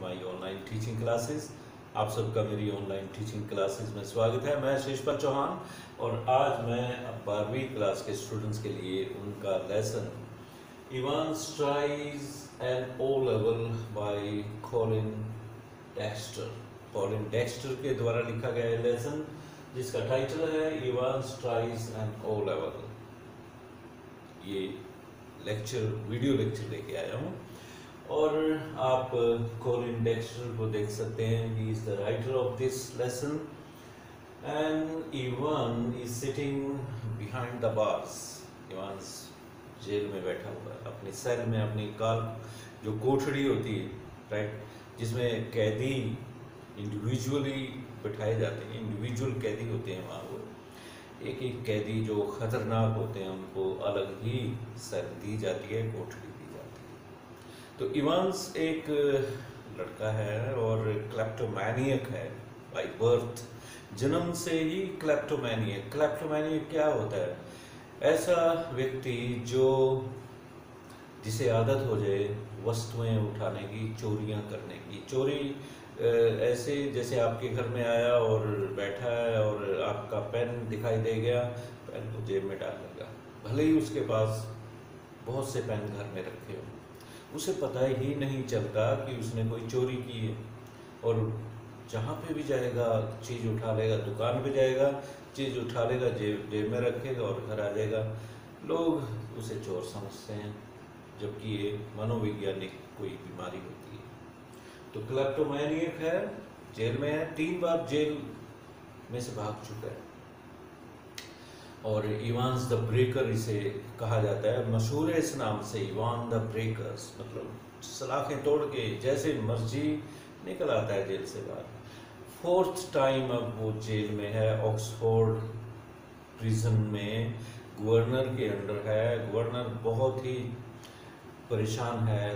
My online teaching classes आप सबका मेरी ऑनलाइन टीचिंग क्लासेस में स्वागत है। मैं शिशपाल चौहान और आज मैं बारहवीं क्लास के स्टूडेंट्स के लिए उनका lesson Evans tries and O level by Colin Dexter Colin Dexter के द्वारा लिखा गया है लेसन जिसका टाइटल है Evans tries and O level ये लेक्चर वीडियो लेक्चर लेके आया हूँ। और आप कोलिन डेक्स्टर को देख सकते हैं। He is the writer of this lesson and Evans is sitting behind the bars Evans jail में बैठा हुआ है। अपनी सेल में, अपनी काल, जो कोठड़ी होती है राइट जिसमें कैदी इंडिविजुअली बैठाए जाते हैं। इंडिविजुअल कैदी होते हैं वहाँ वो। एक एक कैदी जो खतरनाक होते हैं, उनको अलग ही सर दी जाती है कोठड़ी। तो इवांस एक लड़का है और क्लेप्टोमैनियक है बाई बर्थ जन्म से ही क्लेप्टोमैनियक क्लेप्टोमैनियक क्या होता है? ऐसा व्यक्ति जो जिसे आदत हो जाए वस्तुएँ उठाने की, चोरियाँ करने की। चोरी ऐसे जैसे आपके घर में आया और बैठा है और आपका पेन दिखाई दे गया, पेन को जेब में डाल लगा भले ही उसके पास बहुत से पेन घर में रखे हो। उसे पता ही नहीं चलता कि उसने कोई चोरी की है। और जहाँ पे भी जाएगा, चीज़ उठा लेगा, दुकान पे जाएगा, चीज़ उठा लेगा, जेब जेब में रखेगा और घर आ जाएगा। लोग उसे चोर समझते हैं, जबकि ये मनोवैज्ञानिक कोई बीमारी होती है। तो क्लेप्टोमैनियक है जेल में है, तीन बार जेल में से भाग चुका है। और इवान्स द ब्रेकर इसे कहा जाता है। मशहूर है इस नाम से इवान द ब्रेकर्स मतलब सलाखें तोड़ के जैसे मर्ज़ी निकल आता है जेल से बाहर। फोर्थ टाइम अब वो जेल में है ऑक्सफोर्ड प्रिजन में। गवर्नर के अंडर है। गवर्नर बहुत ही परेशान है।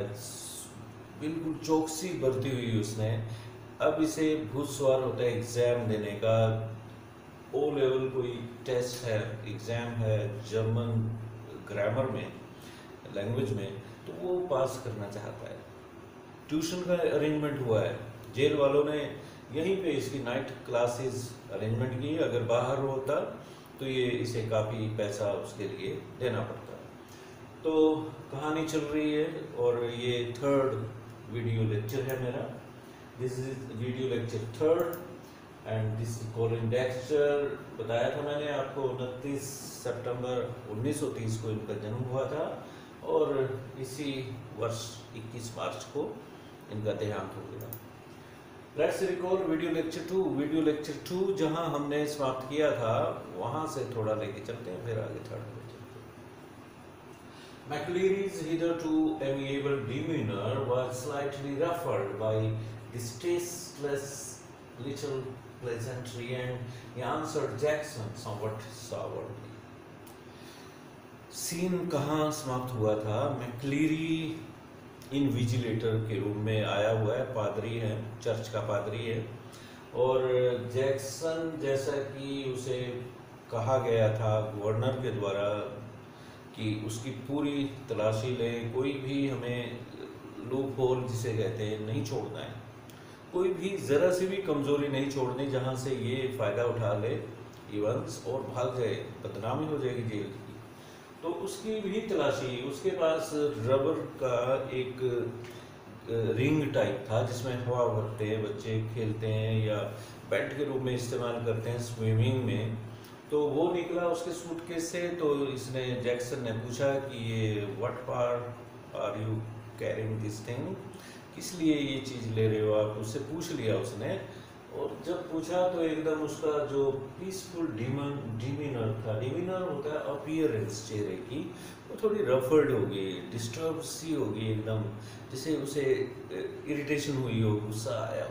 बिल्कुल चौकसी बरती हुई उसने। अब इसे भूसवार होता है एग्ज़ाम देने का। ओ लेवल कोई टेस्ट है एग्ज़ाम है जर्मन ग्रामर में लैंग्वेज में तो वो पास करना चाहता है। ट्यूशन का अरेंजमेंट हुआ है। जेल वालों ने यहीं पे इसकी नाइट क्लासेस अरेंजमेंट की। अगर बाहर होता तो ये इसे काफ़ी पैसा उसके लिए देना पड़ता। तो कहानी चल रही है और ये थर्ड वीडियो लेक्चर है मेरा। This is video lecture third and this Colin Dexter बताया था मैंने आपको, उनतीस सितंबर 1930 को इनका जन्म हुआ था। और इसी वर्ष 21 मार्च को इनका देहांत हो गया। Let's recall video lecture two video lecture two जहाँ हमने समाप्त किया था, वहाँ से थोड़ा लेके चलते हैं, फिर आगे थर्ड में McLeary's hitherto amiable demeanor was slightly ruffled by this tasteless little pleasantry and he answered Jackson somewhat sourly. Scene कहाँ समाप्त हुआ था? मैक्लीरी इनविजिलेटर के रूप में आया हुआ है, पादरी है, चर्च का पादरी है। और जैक्सन जैसा कि उसे कहा गया था गवर्नर के द्वारा कि उसकी पूरी तलाशी लें, कोई भी हमें लूप होल जिसे कहते हैं, नहीं छोड़ना है। कोई भी ज़रा सी भी कमज़ोरी नहीं छोड़नी जहाँ से ये फ़ायदा उठा ले इवंस और भाग जाए, बदनामी हो जाएगी जेल की। तो उसकी भी तलाशी, उसके पास रबर का एक रिंग टाइप था, जिसमें हवा भरते हैं, बच्चे खेलते हैं या बैट के रूप में इस्तेमाल करते हैं स्विमिंग में तो वो निकला उसके सूटकेस से तो इसने जैक्सन ने पूछा कि ये what for are you carrying this thing किस लिए ये चीज़ ले रहे हो आप? उससे पूछ लिया उसने। और जब पूछा तो एकदम उसका जो पीसफुल डिमन डिमिनर था डिमिनर होता है अपियरेंस चेहरे की, वो थोड़ी रफर्ड होगी डिस्टर्ब सी होगी एकदम, जैसे उसे इरिटेशन हुई हो, गुस्सा आया।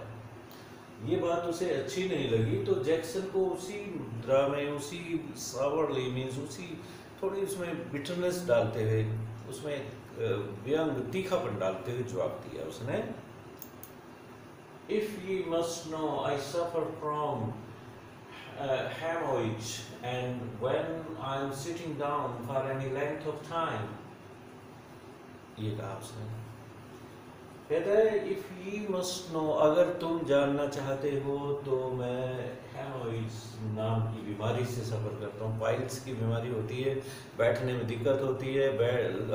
ये बात उसे अच्छी नहीं लगी तो जैक्सन को उसी ड्रामे उसी सावरली मीन्स उसी थोड़ी उसमें बिटरनेस डालते हुए, उसमें व्यंग, तीखापन डालते हुए जवाब दिया उसने। If you must know I suffer from hemorrhage, and when am sitting down for any length of time, ये कहा उसने। कहता है इफ़ यू मस्ट नो अगर तुम जानना चाहते हो तो मैं हेमोइड्स नाम की बीमारी से सफ़र करता हूँ। पाइल्स की बीमारी होती है, बैठने में दिक्कत होती है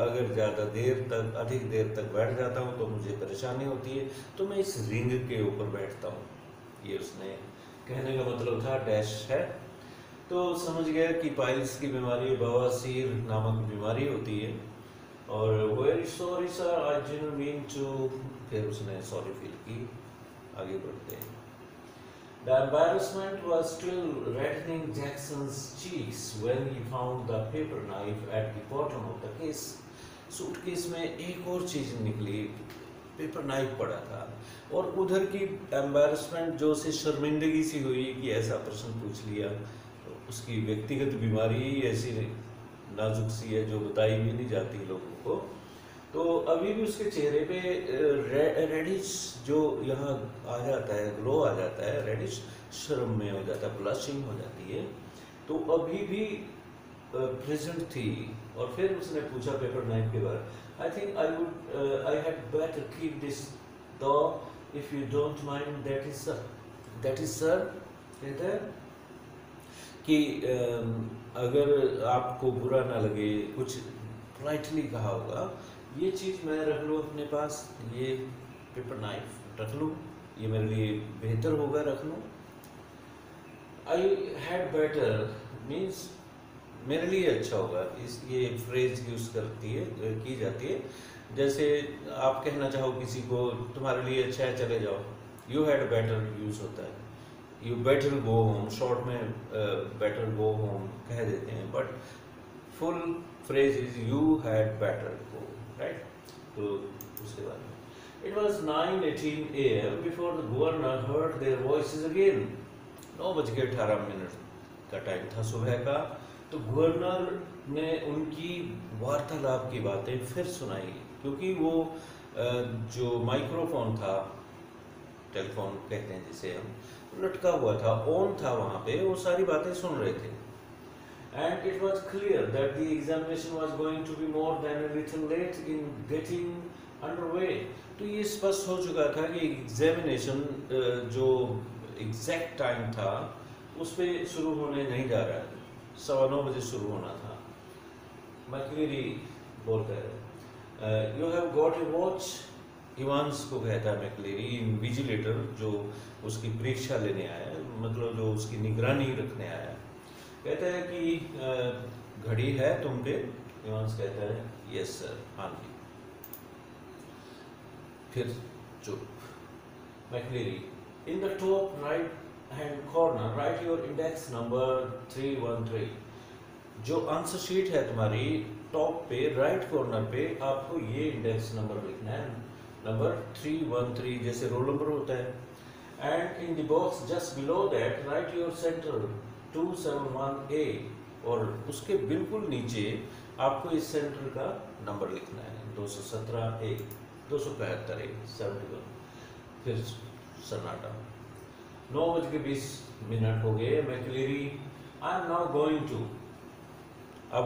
अगर ज़्यादा देर तक, अधिक देर तक बैठ जाता हूँ तो मुझे परेशानी होती है तो मैं इस रिंग के ऊपर बैठता हूँ। ये उसने कहने का मतलब था डैश है। तो समझ गया कि पाइल्स की बीमारी बवासीर नामक बीमारी होती है। और very sorry sir I didn't mean to फिर उसने सॉरी फील की। आगे बढ़ते हैं। The embarrassment was still reddening Jackson's cheeks when he found the paper knife at the bottom of the case. Suitcase में एक और चीज़ निकली। पेपर नाइफ पड़ा था। और उधर की एम्बेरसमेंट जो से शर्मिंदगी सी हुई कि ऐसा प्रश्न पूछ लिया। तो उसकी व्यक्तिगत बीमारी ही ऐसी नाजुक सी है जो बताई भी नहीं जाती लोगों को। तो अभी भी उसके चेहरे पे रे, रेडिश जो यहाँ आ जाता है ग्लो आ जाता है रेडिश शर्म में हो जाता है ब्लशिंग हो जाती है। तो अभी भी प्रेजेंट थी और फिर उसने पूछा पेपर नाइफ के बारे I think I would I had better keep this though if you don't mind that is sir that is sir कहते हैं। कि अगर आपको बुरा ना लगे, कुछ पोलाइटली कहा होगा, ये चीज़ मैं रख लूँ अपने पास, ये पेपर नाइफ रख लूँ, ये मेरे लिए बेहतर होगा, रख लूँ। आई हैड बेटर मीन्स मेरे लिए अच्छा होगा, इस, ये फ्रेज यूज़ करती है की जाती है। जैसे आप कहना चाहो किसी को, तुम्हारे लिए अच्छा है, चले जाओ। यू हैड बेटर यूज़ होता है। You better go home short में बेटर गो होम कह देते हैं. But full phrase is you had better go right तो उसके बाद में। Eighteen A M before the governor heard their voice again नौ बज के अठारह मिनट का टाइम था सुबह का। तो गवर्नर ने उनकी वार्तालाप की बातें फिर सुनाई। क्योंकि वो जो माइक्रोफोन था टेलीफोन कहते हैं जिसे हम लटका हुआ था ऑन था वहाँ पे, वो सारी बातें सुन रहे थे। And it was clear that the examination was going to be more than a little late in getting underway. तो ये स्पष्ट हो चुका था कि एग्जामिनेशन जो एग्जैक्ट टाइम था, उस पर शुरू होने नहीं जा रहा है। सवा नौ बजे शुरू होना था। मैक्वेरी बोलता है you have got a watch Evans को कहता है मैकलेरी इन्विजिलेटर जो उसकी परीक्षा लेने आया मतलब जो उसकी निगरानी रखने आया कहता है कि घड़ी है तुम पे? इवांस कहता है यस सर हाँ जी. फिर चुप। McLeery in the top right hand corner right your index number three one three जो आंसर शीट है तुम्हारी टॉप पे राइट कॉर्नर पे, आपको ये इंडेक्स नंबर लिखना है। नंबर थ्री वन थ्री जैसे रोल नंबर होता है। And in the box just below that write your centre two seven one A और उसके बिल्कुल नीचे आपको इस सेंटर का नंबर लिखना है। दो सौ सत्रह ए दो सौ बहत्तर ए सेवेंटी वन फिर सन्नाटा। नौ बज के बीस मिनट हो गए McLeery. I am now going to अब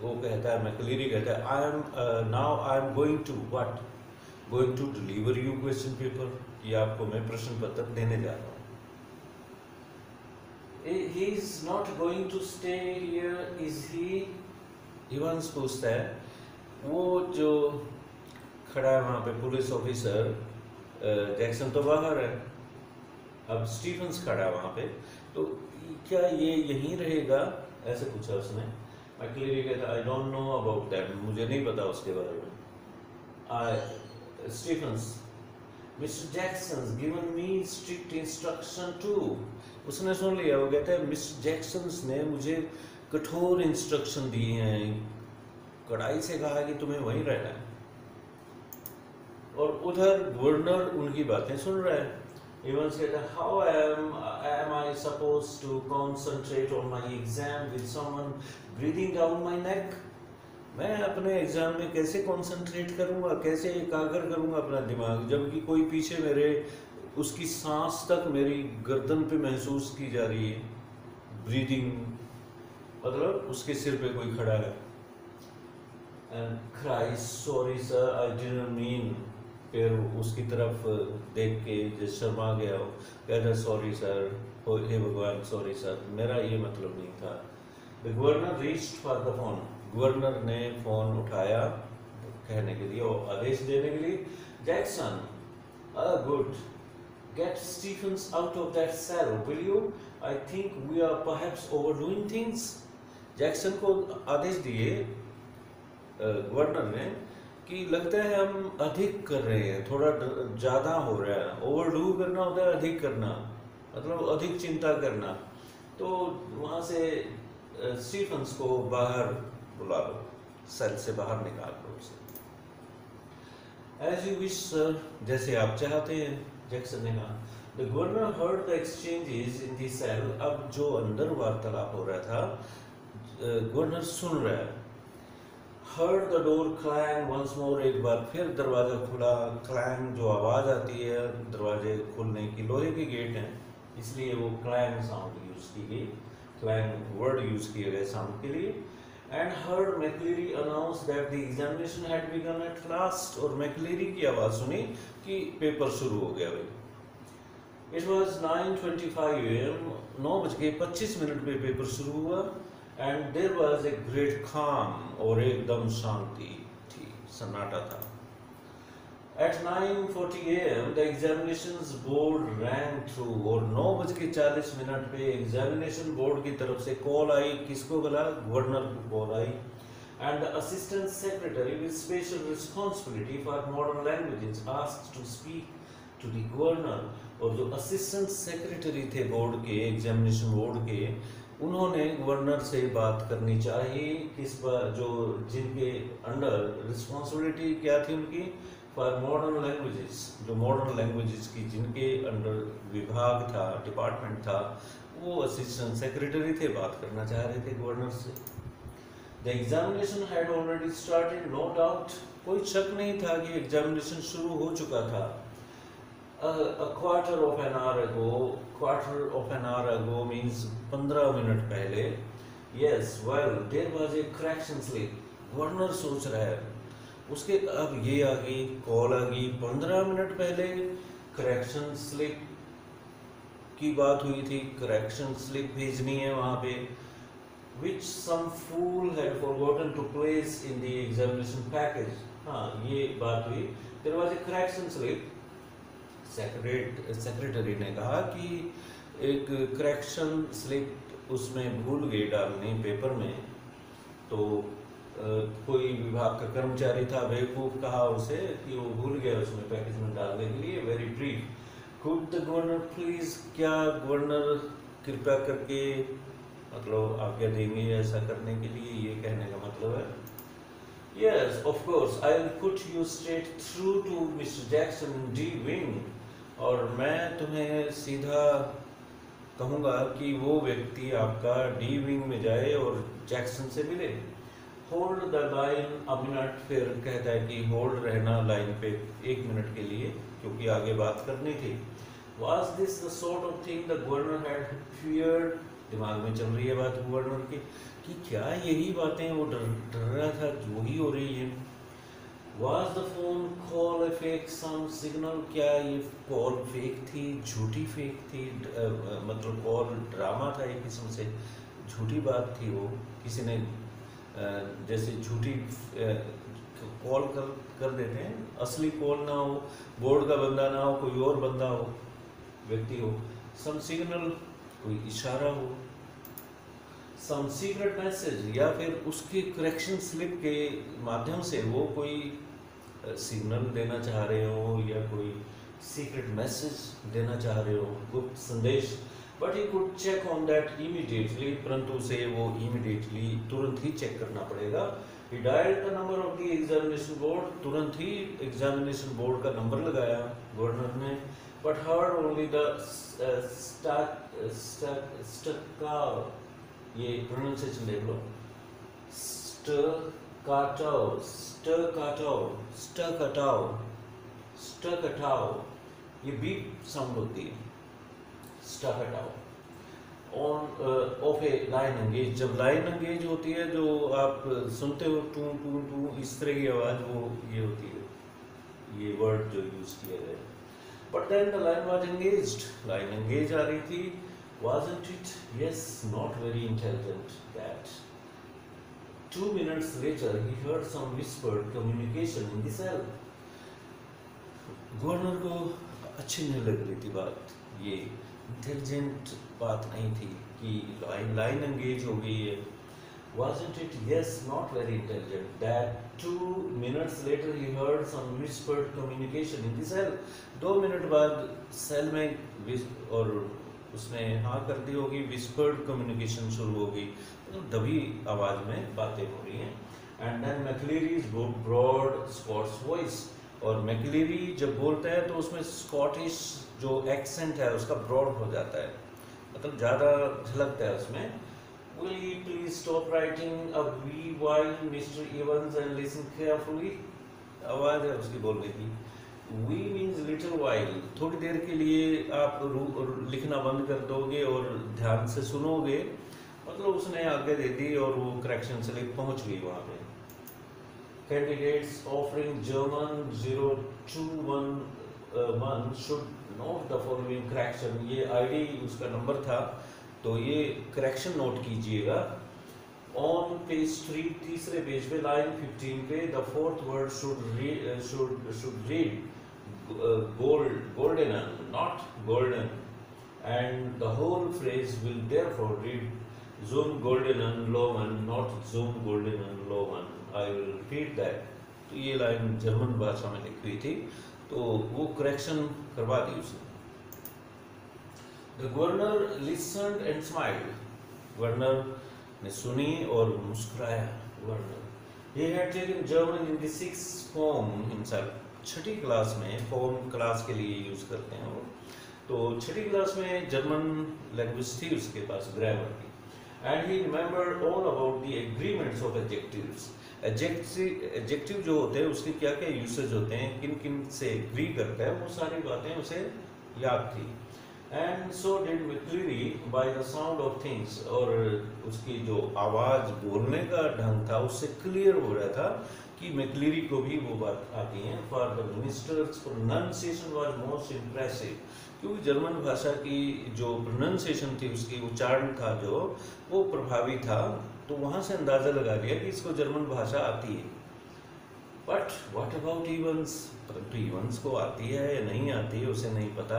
वो कहता है, मैकलेरी कहता है I am now I am going to what going to deliver you question paper ये आपको मैं प्रश्न पत्र देने जा रहा हूँ। He is not going to stay here is he? Evans पूछता है वो जो खड़ा है वहाँ पे पुलिस ऑफिसर जैक्सन तो बाहर है। अब स्टीफन्स खड़ा है वहाँ पे तो क्या ये यहीं रहेगा? ऐसे पूछा उसने। मैं कहता I don't know about that मुझे नहीं पता उसके बारे में। I Stephens Mister Jackson given me strict instruction to उसने सुन लिया, वो कहते हैं मिस्टर जैक्सन ने मुझे कठोर इंस्ट्रक्शन दिए हैं। कड़ाई से कहा कि तुम्हें वहीं रहना है। और उधर गवर्नर उनकी बातें सुन रहे हैं। Evans says how am am I suppose to concentrate on my exam with someone breathing down my neck मैं अपने एग्ज़ाम में कैसे कंसंट्रेट करूँगा, कैसे एकाग्र करूँगा अपना दिमाग? जबकि कोई पीछे मेरे, उसकी सांस तक मेरी गर्दन पे महसूस की जा रही है। ब्रीदिंग मतलब उसके सिर पे कोई खड़ा है। And Christ sorry sir I didn't mean फिर उसकी तरफ़ देख के जो शर्मा गया हो कह रहा सॉरी सर हे भगवान सॉरी सर मेरा ये मतलब नहीं था। The governor reach for the phone governor ने फ़ोन उठाया कहने के लिए और आदेश देने के लिए Jackson good get Stephens out of that cell, will you? I think we are perhaps overdoing things. Jackson को आदेश दिए गवर्नर ने कि लगता है हम अधिक कर रहे हैं थोड़ा ज़्यादा हो रहा है ओवरडू करना होता है अधिक करना मतलब अधिक चिंता करना तो वहाँ से स्टीफन्स को बाहर बुला लो सेल से बाहर निकाल लो उसे। एज यू विश सर जैसे आप चाहते हैं जैक्सन ने कहा। The governor heard the exchanges in the cell अब जो अंदर वार्तालाप हो रहा था गवर्नर सुन रहा है। Heard the door clang once more एक बार फिर दरवाज़ा खुला। क्लैंग जो आवाज़ आती है, दरवाजे खुलने की लोहे के गेट हैं। इसलिए वो क्लैंग साउंड यूज़ की गई। क्लैंग वर्ड यूज़ किए गए साउंड के लिए। And heard McLeary announce that the examination had begun at last और मैकलेरी की आवाज़ सुनी कि पेपर शुरू हो गया भाई। नाइन ट्वेंटी फाइव एम नौ बज के पच्चीस मिनट पे पेपर शुरू हुआ and there was a great calm और एकदम शांति थी, सन्नाटा था। At 9:40 a.m. the examinations board rang through और नौ बज के चालीस मिनट पे एग्जामिनेशन बोर्ड की तरफ़ से कॉल आई किसको बोला गवर्नर को कॉल आई and the assistant secretary with special responsibility for modern languages asked to speak to the governor और जो असिस्टेंट सेक्रेटरी थे बोर्ड के एग्जामिनेशन बोर्ड के उन्होंने गवर्नर से बात करनी चाहिए किस पर जो जिनके अंडर रिस्पॉन्सिबिलिटी क्या थी उनकी फॉर मॉडर्न लैंग्वेजेस जो मॉडर्न लैंग्वेजेस की जिनके अंडर विभाग था डिपार्टमेंट था, वो असिस्टेंट सेक्रेटरी थे, बात करना चाह रहे थे गवर्नर से। The examination had already started no doubt कोई शक नहीं था कि एग्जामिनेशन शुरू हो चुका था। Quarter of an hour ago, quarter of an hour ago means 15 minute पहले, yes, well, there was a correction slip governor सोच रहा है। उसके अब ये आ गई कॉल आ गई। पंद्रह मिनट पहले करेक्शन स्लिप की बात हुई थी। करेक्शन स्लिप भेजनी है वहाँ पे, which some fool had forgotten to place in the examination package हाँ ये बात हुई। there was a correction slip secretary ने कहा कि एक करेक्शन स्लिप उसमें भूल गई डालनी पेपर में। तो कोई विभाग का कर्मचारी था, बेवकूफ़ कहा उसे कि वो भूल गया उसमें पैकेज में डालने के लिए। Very brief could the governor please क्या गवर्नर कृपया करके मतलब आज्ञा देंगे ऐसा करने के लिए? ये कहने का मतलब है। Yes of course I will put you straight through to Mr Jackson D wing और मैं तुम्हें सीधा कहूँगा कि वो व्यक्ति आपका डी विंग में जाए और जैक्सन से मिले। Hold the line a minute फिर कहता है कि होल्ड रहना लाइन पे एक मिनट के लिए, क्योंकि आगे बात करनी थी। Was this the sort of thing the governor had feared दिमाग में चल रही है बात गवर्नर की, कि क्या यही बातें वो डर डर रहा था, जो ही हो रही है। Was the phone call a fake some signal क्या ये कॉल फेक थी? झूठी फेक थी? मतलब कॉल ड्रामा था एक किस्म से? झूठी बात थी वो? किसी ने जैसे झूठी कॉल कर कर देते हैं। असली कॉल ना हो, बोर्ड का बंदा ना हो, कोई और बंदा हो, व्यक्ति हो सम सिग्नल कोई इशारा हो सम सीक्रेट मैसेज या फिर उसके करेक्शन स्लिप के माध्यम से वो कोई सिग्नल देना चाह रहे हो या कोई सीक्रेट मैसेज देना चाह रहे हो, गुप्त संदेश but you could check on that immediately परंतु उसे वो इमीडिएटली तुरंत ही चेक करना पड़ेगा। He the number of the examination board तुरंत ही एग्जामिनेशन बोर्ड का नंबर लगाया गवर्नर ने। बट हर्ड ओनली द ये प्रोनाउंसिएशन देख लो। स्टकाटो स्टकाटो स्टकाटो स्टकाटो ये बीप साउंड होती है। Start out on off line engage जब लाइन एंगेज होती है, जो आप सुनते हो, टू टू टू, इस तरह की आवाज़, वो ये होती है। ये वर्ड जो यूज़ किया गया but then the line was engage line engage आ रही थी। Was it it yes not very intelligent that two minutes later he heard some whispered communication in this cell governor को अच्छी नहीं लग रही थी बात, ये. इंटेलिजेंट बात नहीं थी कि लाइन लाइन एंगेज हो गई है। Wasn't it yes, not very intelligent. That two minutes later he heard some whispered communication in the cell. दो मिनट बाद सेल में और उसने हाँ कर दी होगी विस्पर्ड कम्युनिकेशन शुरू होगी मतलब दबी आवाज़ में बातें हो रही हैं। And then McLeery's broad Scots voice और मैकलेरी जब बोलता है तो उसमें स्कॉटिश जो एक्सेंट है उसका ब्रॉड हो जाता है मतलब ज़्यादा झलकता है उसमें Will you please stop writing a wee while, Mr. Evans, and listen carefully? आवाज़ है उसकी बोल रही थी We means little while. थोड़ी देर के लिए आप लिखना बंद कर दोगे और ध्यान से सुनोगे मतलब उसने आगे दे दी और वो करेक्शन से लेकर पहुँच गई वहाँ पे Candidates offering German 021 uh, should note the following correction. ये आईडी उसका नंबर था तो ये करेक्शन नोट कीजिएगा ऑन पेज थ्री तीसरे पेज पे लाइन 15 पे the fourth word should should should read gold golden not golden and the whole phrase will therefore read Zoom golden and Lohmann, not Zoom golden and Lohmann. I will repeat that. तो ये line German भाषा में लिखी हुई थी तो वो correction करवा दी उसने The governor listened and smiled. Governor ने सुनी और मुस्कुराया governor He had taken German in the sixth form himself. छठी क्लास में फॉर्म क्लास के लिए यूज़ करते हैं वो तो छठी क्लास में जर्मन लैंग्वेज थी उसके पास ग्रामर की and he remembered all about the agreements of adjectives adjective जो होते हैं, उसके क्या क्या यूसेज होते हैं किन किन से एग्री करता है, वो सारी बातें उसे याद थी। And so did McLeery by the sound of things और उसकी जो आवाज़ बोलने का ढंग था, उससे क्लियर हो रहा था कि मैक्लिरी को भी वो बात आती है। For the minister's pronunciation was most impressive क्योंकि जर्मन भाषा की जो प्रोनाउंसिएशन थी, उसकी उच्चारण था जो, वो प्रभावी था। तो वहाँ से अंदाज़ा लगा लिया कि इसको जर्मन भाषा आती है। बट व्हाट अबाउट इवंस परंतु इवंस को आती है या नहीं आती है, उसे नहीं पता,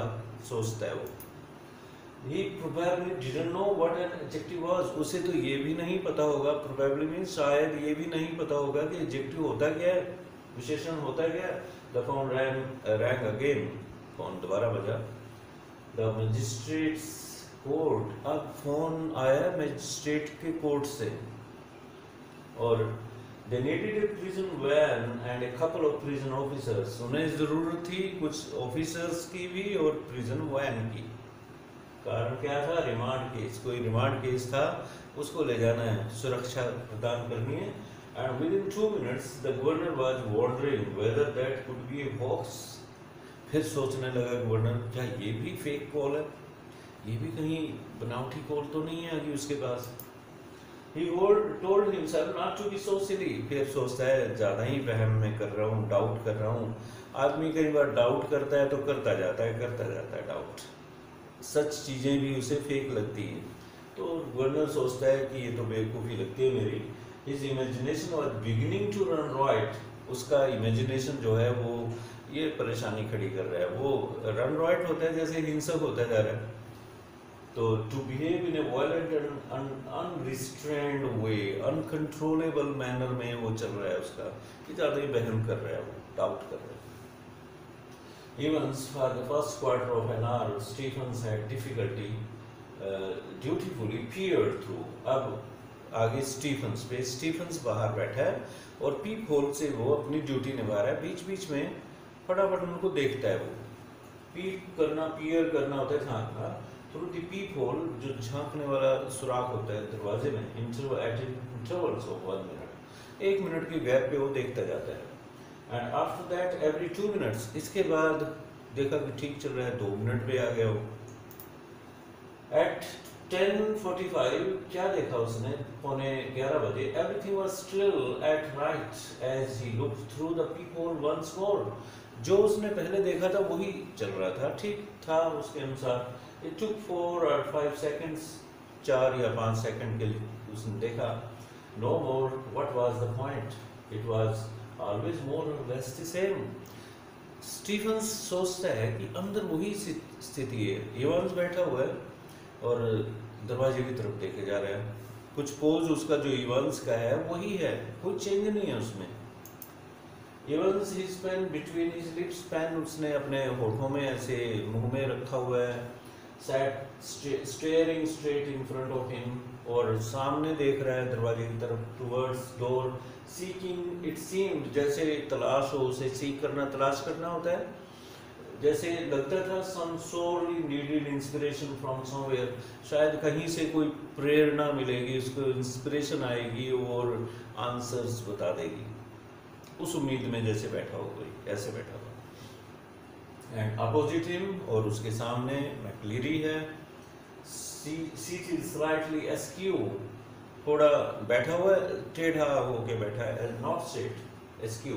सोचता है वो। He probably didn't know what an adjective was उसे तो ये भी नहीं पता होगा। Probably means शायद ये भी नहीं पता होगा कि adjective होता क्या है, विशेषण होता क्या है। The phone rang rang again phone दोबारा बजा। The magistrates court अब फ़ोन आया मैजिस्ट्रेट के कोर्ट से। और they needed a prison van and a couple of prison officers. उन्हें ज़रूरत थी कुछ ऑफिसर्स की भी और प्रिजन वैन की। कारण क्या था? रिमांड केस कोई रिमांड केस था, उसको ले जाना है, सुरक्षा प्रदान करनी है। And within two minutes the governor was wondering whether that could be a hoax फिर सोचने लगा, गवर्नर, क्या ये भी फेक कॉल है? ये भी कहीं बनावटी कॉल तो नहीं है अभी उसके पास? He told himself not to be so silly. फिर सोचता है, ज़्यादा ही वहम में कर रहा हूँ डाउट कर रहा हूँ. आदमी कई बार डाउट करता है तो करता जाता है, करता जाता है डाउट सच चीज़ें भी उसे फेक लगती हैं। तो गवर्नर सोचता है कि ये तो बेवकूफ़ी लगती है मेरी। हिज इमेजिनेशन और बिगिनिंग टू रन राइट उसका इमेजिनेशन जो है वो, ये परेशानी खड़ी कर रहा है। वो रन रॉयट होता है जैसे हिंसक होता जा रहा है। तो to behave in a violent and unrestrained way uncontrollable manner में वो चल रहा है उसका कि ज़्यादा ही बहम कर रहा है वो डाउट कर रहा है। For the first quarter of an hour, Stephens had difficulty uh, dutifully peered through. अब आगे स्टीफन्स पे स्टीफन्स बाहर बैठा है और पीप होल से वो अपनी ड्यूटी निभा रहा है। बीच बीच में फटाफट उनको देखता है वो। पीप करना पियर करना होता है झांकना थ्रू द पीप होल जो झांकने वाला सुराख होता है दरवाजे में interval at intervals of one minute एक मिनट के गैप पे वो देखता जाता है। And after that every two minutes इसके बाद देखा कि ठीक चल रहा है, दो मिनट पे आ गया वो। एट 10:45 क्या देखा उसने? पौने 11 बजे। Everything was still at right as he looked through the peephole once more जो उसने पहले देखा था, वही चल रहा था। ठीक था उसके अनुसार। It took four or five seconds चार या पाँच सेकंड के लिए उसने देखा no more what was the point it was always more or less the same Stephens सोचता है कि अंदर वही स्थिति है। इवांस बैठा हुआ है और दरवाजे की तरफ़ देखे जा रहा है। कुछ पोज उसका जो इवांस का है, वही है। कोई चेंज नहीं है उसमें। Evans his pen between his lips pen उसने अपने होठों में ऐसे मुँह में रखा हुआ है। Sat staring straight in front of him और सामने देख रहा है दरवाजे की तरफ़ towards door seeking it seemed जैसे तलाश हो उसे सीख करना, तलाश करना होता है। जैसे लगता था some sorely needed inspiration from somewhere शायद कहीं से कोई प्रेरणा मिलेगी, उसको इंस्पिरेशन आएगी और आंसर्स बता देगी। उस उम्मीद में जैसे बैठा हो कोई, ऐसे बैठा हुआ एंड अपोजिट हिम और उसके सामने मैकलीरी है। सीट इज़ स्लाइटली एस्क्यू थोड़ा बैठा हुआ है, टेढ़ा होके बैठा है not straight askew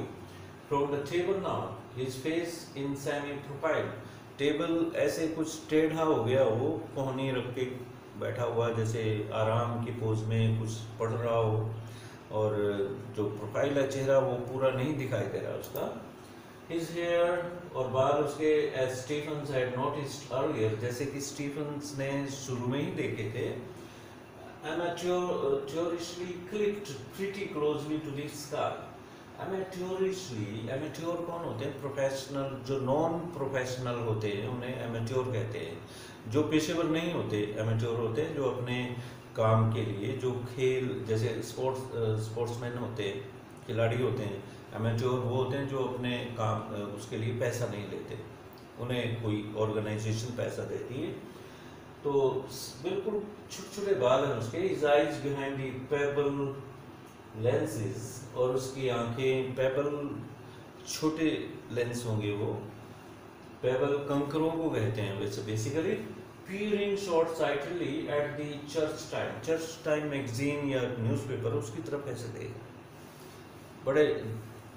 from the table now his face in semi profile table ऐसे कुछ टेढ़ा हो गया, वो कोहनी रख के बैठा हुआ, जैसे आराम की पोज में कुछ पढ़ रहा हो। और जो प्रोफ़ाइल है चेहरा, वो पूरा नहीं दिखाई दे रहा उसका। हिज हेयर और बाल उसके as Stephens had noticed earlier जैसे कि स्टीफन्स ने शुरू में ही देखे थे amateurishly clipped pretty closely to the skull. Amateurishly, amateur कौन होते हैं प्रोफेशनल जो नॉन प्रोफेशनल होते हैं उन्हें amateur कहते हैं जो पेशेवर नहीं होते amateur होते हैं जो अपने काम के लिए जो खेल जैसे स्पोर्ट्स स्पोर्ट्समैन होते हैं खिलाड़ी होते हैं amateur वो होते हैं जो अपने काम, उसके लिए पैसा नहीं लेते, उन्हें कोई ऑर्गेनाइजेशन पैसा देती है तो बिल्कुल छोटे छोटे बाल हैं उसके his eyes behind the pebble lenses और उसकी आँखें पेबल छोटे लेंस होंगे वो। पेबल कंकरों को कहते हैं वैसे basically peering short sightedly at the church time church time magazine या न्यूज़पेपर उसकी तरफ़ ऐसे देख बड़े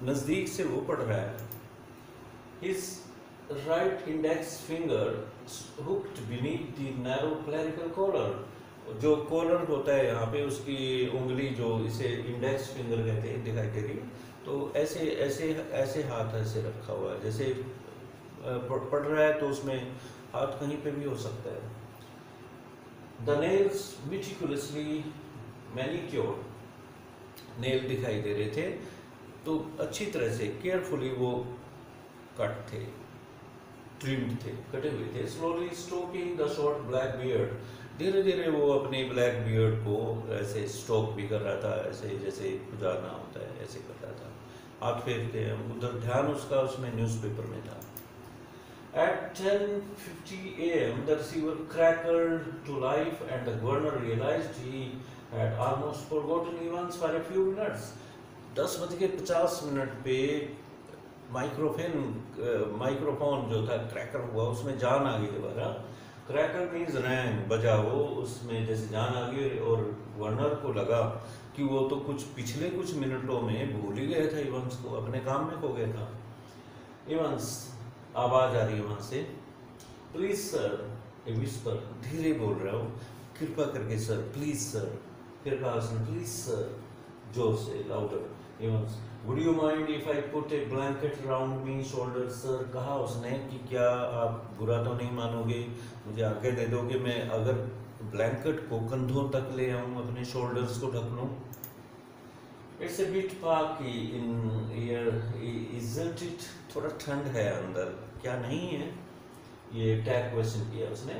नज़दीक से वो पढ़ रहा है। His right index finger hooked beneath the narrow clerical collar. जो कॉलर होता है यहाँ पे, उसकी उंगली जो इसे इंडेक्स फिंगर कहते हैं, दिखाई दे रही तो ऐसे ऐसे ऐसे हाथ ऐसे रखा हुआ है। जैसे पढ़ रहा है तो उसमें हाथ कहीं पे भी हो सकता है। The nails meticulously manicured nail दिखाई दे रहे थे। तो अच्छी तरह से केयरफुली वो कट थे ट्रिम्ड थे कटे हुए थे slowly stroking the short black beard धीरे धीरे वो अपनी ब्लैक बियर्ड को ऐसे स्ट्रोक भी कर रहा था ऐसे जैसे गुजारना होता है ऐसे कर रहा था हाथ फेरते हैं उधर ध्यान उसका उसमें न्यूज़पेपर में था At 10:50 a.m., the receiver crackled to life, and the governor realized he had almost forgotten Evans for a few minutes. दस बज के पचास मिनट पे माइक्रोफोन माइक्रोफोन जो था, क्रैकर हुआ, उसमें जान आ गई दोबारा। क्रैकर मीन्स रैंग बजा वो, उसमें जैसे जान आ गई और वर्नर को लगा कि वो तो कुछ पिछले कुछ मिनटों में भूल ही गया था इवंस को, अपने काम में खो गया था। इवंस, आवाज़ आ रही है वहाँ से। प्लीज़, सर विस्पर, धीरे बोल रहा हूँ। कृपा करके, सर, प्लीज़, सर फिर कहा उसने प्लीज़, सर, ज़ोर से louder Evans would you mind if I put a blanket around me shoulder sir कहा उसने कि क्या आप बुरा तो नहीं मानोगे? मुझे आगे दे दो कि मैं अगर ब्लैंकेट को कंधों तक ले आऊँ, अपने शोल्डर्स को ढक लूँ. इट्स ए बिट पाकी इन ईयर इजंट इट थोड़ा ठंड है अंदर? क्या नहीं है? ये टैग क्वेश्चन किया उसने।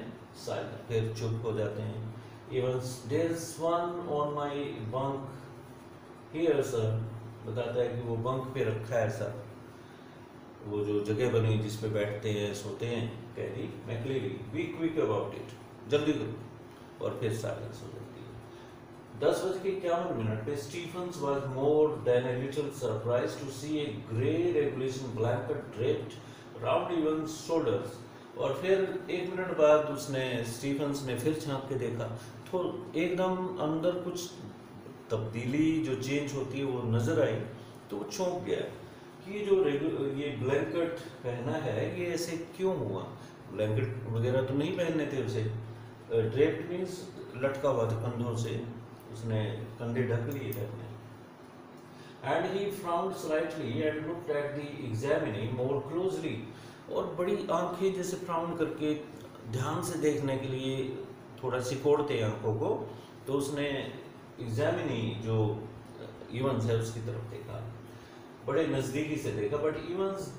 साइलेंट फिर चुप हो जाते हैं। Evans there one on my bunk here sir बताता है कि वो बंक पे रखा है ऐसा। वो जो जगह बनी जिस पे बैठते हैं, सोते हैं carry McLeery be quick about it जल्दी करो। और फिर साइलेंस हो जाती है। दस बज के इक्यावन मिनट पे Stephens was more than a little surprise to see a grey regulation blanket draped round Evans shoulders और फिर एक मिनट बाद उसने स्टीफन्स ने फिर छाप के देखा। तो एकदम अंदर कुछ तब्दीली जो चेंज होती है वो नज़र आई तो चौंक गया कि जो ये ब्लैंकेट पहना है, ये ऐसे क्यों हुआ? ब्लैंकेट वगैरह तो नहीं पहनने थे उसे। ड्रेप्ड मीन्स लटका हुआ था कंधों से। उसने कंधे ढक लिए थे अपने। And he frowned slightly and looked at the examinee more closely और बड़ी आँखें जैसे फ्राउन करके ध्यान से देखने के लिए थोड़ा सिकोड़ते आँखों को। तो उसने एग्जामिनी जो इवंस है उसकी तरफ़ देखा। बड़े नज़दीकी से देखा but Evans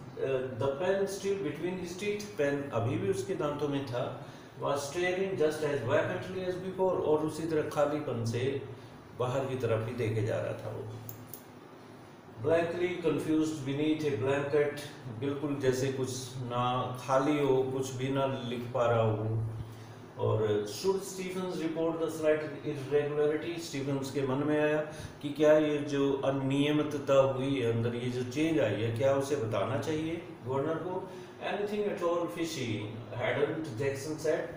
the pen still between teeth pen अभी भी उसके दांतों में था। Was staring just as vacantly as before, और उसी तरह खालीपन से बाहर की तरफ़ ही देखे जा रहा था वो। Blankly confused beneath a blanket, बिल्कुल जैसे कुछ ना खाली हो, कुछ भी ना लिख पा रहा हो। और should Stephens report the slight irregularity? के मन में आया कि क्या ये जो अनियमितता हुई है अंदर, ये जो चेंज आई है, क्या उसे बताना चाहिए गवर्नर को? Anything at all fishy hadn't Jackson said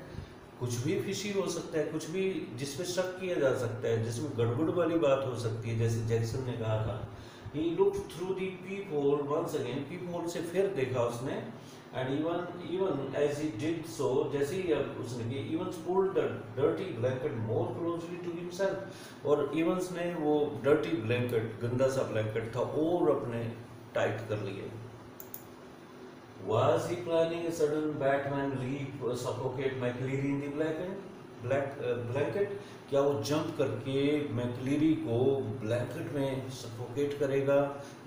कुछ भी फिशी हो सकता है, कुछ भी जिसमें शक किया जा सकता है, जिसमें गड़बड़ वाली बात हो सकती है, जैसे जैक्सन ने कहा था। He looked through the peephole once again peephole से फिर देखा उसने and even even as he did so जैसे ही उसने कि Evans pulled the dirty blanket more closely to himself और Evans ने वो dirty blanket गंदा सा blanket था और अपने टाइट कर लिए Was he planning a sudden Batman leap or suffocate McLeary in the blanket? Black uh, blanket? क्या वो जंप करके मैकलीरी को ब्लैंकेट में सफोकेट करेगा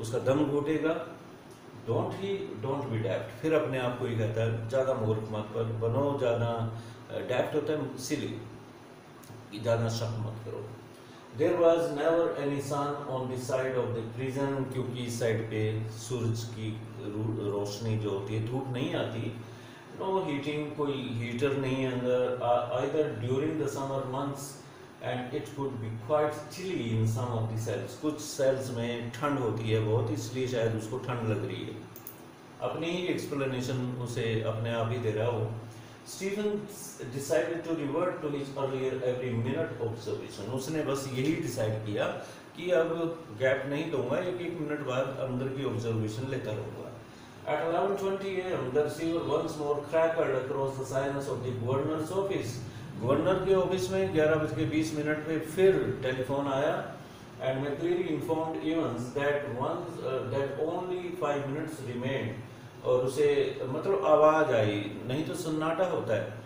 उसका दम घोटेगा? Don't he don't be daft फिर अपने आप को ही कहता है ज़्यादा मूर्ख मत पर बनो ज़्यादा डैप्ट होता है सिली ज़्यादा शक मत करो। There was never any sun on the side of the prison क्योंकि इस साइड पे सूरज की रोशनी जो होती है धूप नहीं आती। नो हीटिंग कोई हीटर नहीं है अंदर। Either during the summer months and it could be quite chilly in some of the cells कुछ सेल्स में ठंड होती है बहुत, इसलिए शायद उसको ठंड लग रही है। अपनी ही एक्सप्लेनेशन उसे अपने आप ही दे रहा हो। Stephen decided to revert to his earlier every minute observation उसने बस यही डिसाइड किया कि अब गैप नहीं दूँगा एक एक मिनट बाद अंदर की ऑब्जर्वेशन लेता रहूँगा। At 11:20 a.m., the receiver once more crackled across the silence of the governor's office. Governor के ऑफ़िस में 11 बज के 20 मिनट पे फिर टेलीफोन आया and McLeery informed Evans that uh, that only 5 minutes remained और उसे मतलब आवाज़ आई नहीं तो सन्नाटा होता है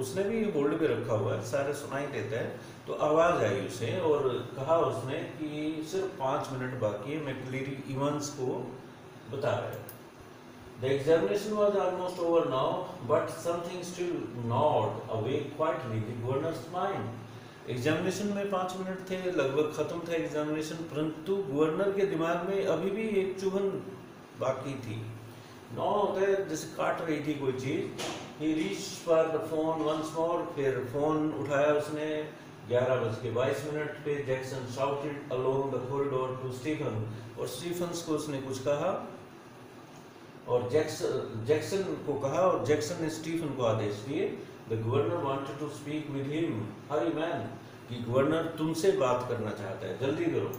उसने भी होल्ड पे रखा हुआ है सारे सुनाई देता है तो आवाज़ आई उसे और कहा उसने कि सिर्फ़ पाँच मिनट बाकी है मैक्लेरी इवंस को बता रहे The examination was almost over now, but something still gnawed away quietly the governor's mind. Examination में पाँच मिनट थे लगभग खत्म था एग्जामिनेशन परंतु गवर्नर के दिमाग में अभी भी एक चुभन बाकी थी नौ होता है जैसे काट रही थी कोई चीज़ ही reach for the phone once more फिर फ़ोन उठाया उसने ग्यारह बज के बाईस मिनट पे Jackson shouted along the corridor to Stephen और स्टीफन्स को उसने कुछ कहा और जैक्सन जैक्सन को कहा और जैक्सन ने स्टीफन को आदेश दिए the governor wanted to speak with him hurry man कि गवर्नर तुमसे बात करना चाहता है, जल्दी करो.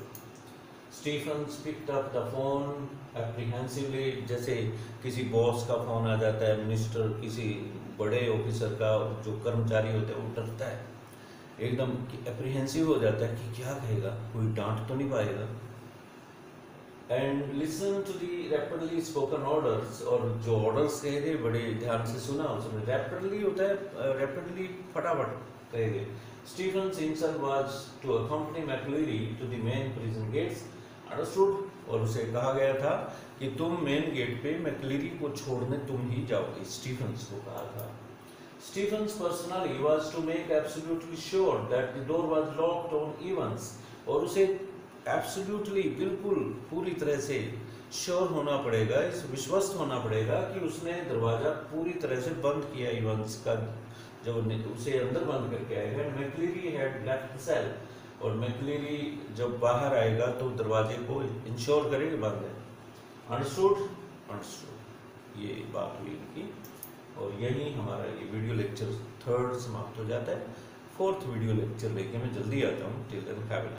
Stephen picked up the phone apprehensively जैसे किसी बॉस का फ़ोन आ जाता है मिनिस्टर किसी बड़े ऑफिसर का, जो कर्मचारी होते हैं, वो डरता है। एकदम एप्रीहेंसिव हो जाता है कि क्या कहेगा, कोई डांट तो नहीं पाएगा। And listen to the rapidly spoken orders और जो ऑर्डर्स कहे गए बड़े ध्यान से सुना उसमें रैपिडली होता है रैपिडली फटाफट कहे गए Stephen himself was to accompany McCleary to the main prison gates understood और उसे कहा गया था कि तुम मेन गेट पे मैक्लेरी को छोड़ने तुम ही जाओगे स्टीफन्स को कहा था। Stephens personally was to make absolutely sure that the door was locked on Evans और उसे absolutely, बिल्कुल, पूरी तरह से श्योर होना पड़ेगा, इस विश्वस्त होना पड़ेगा कि उसने दरवाज़ा पूरी तरह से बंद किया इवंस का, जब उसे अंदर बंद करके आएगा मैक्लेरी हैड लेफ़्ट सेल और मैक्लेरी जब बाहर आएगा तो दरवाजे को इंश्योर करेगा बंद। है अंडरस्टूड अंडरस्टूड ये बात हुई इनकी। और यही हमारा ये वीडियो लेक्चर थर्ड समाप्त हो जाता है। फोर्थ वीडियो लेक्चर लेके मैं जल्दी आता हूँ। Till then have